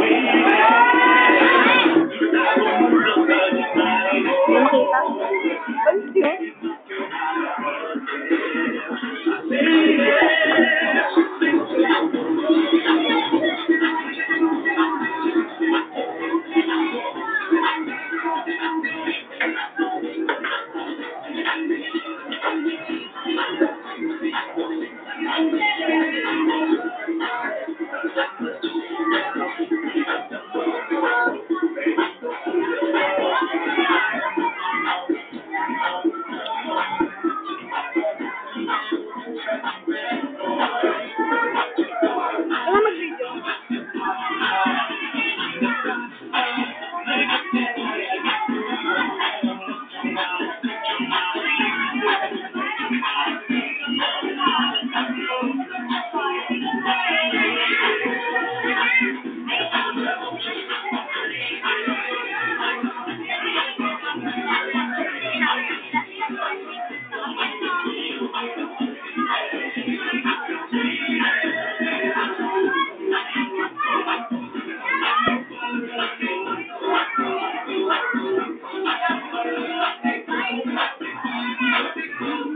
Yung Yeah.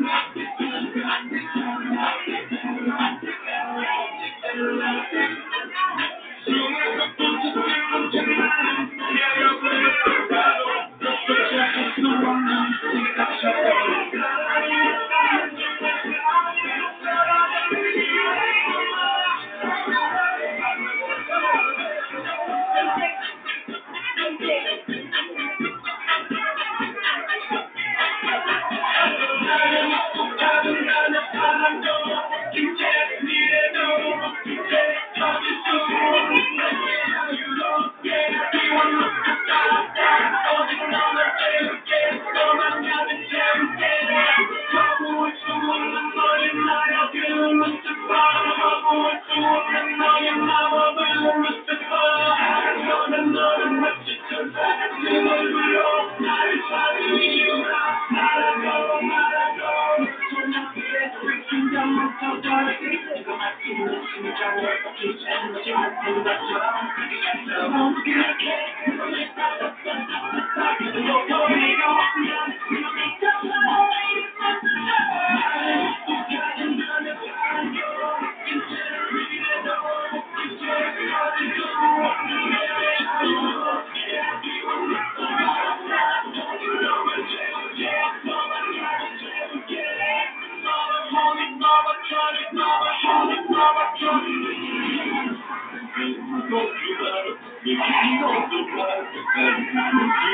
Thank you. Thank you.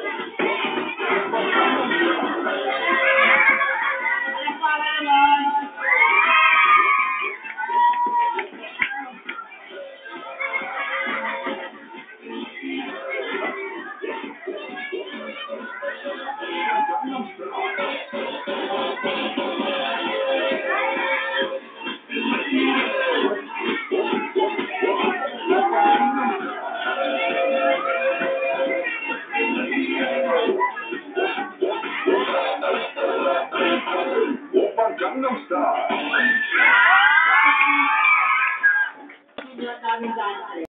강